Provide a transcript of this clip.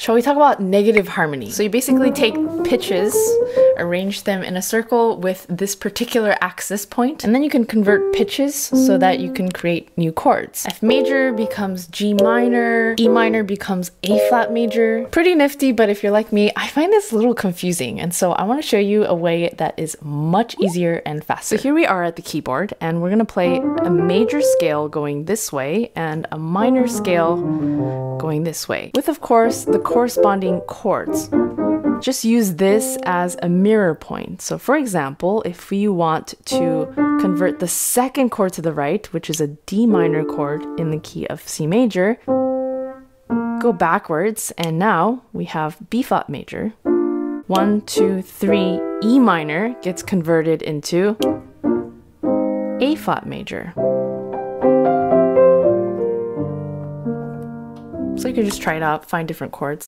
Shall we talk about negative harmony? So you basically take pitches, arrange them in a circle with this particular axis point, and then you can convert pitches so that you can create new chords. F major becomes G minor, E minor becomes A flat major. Pretty nifty, but if you're like me, I find this a little confusing, and so I want to show you a way that is much easier and faster. So here we are at the keyboard, and we're gonna play a major scale going this way and a minor scale going this way, with of course the corresponding chords. Just use this as a mirror point. So for example, if we want to convert the second chord to the right, which is a D minor chord in the key of C major, go backwards, and now we have B flat major. One, two, three, E minor gets converted into A flat major. So you can just try it out, find different chords.